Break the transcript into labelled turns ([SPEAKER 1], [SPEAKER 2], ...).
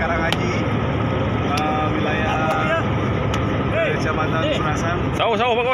[SPEAKER 1] Karanghaji uh, wilayah Kecamatan hey. Surasan. Sawo
[SPEAKER 2] sawo bang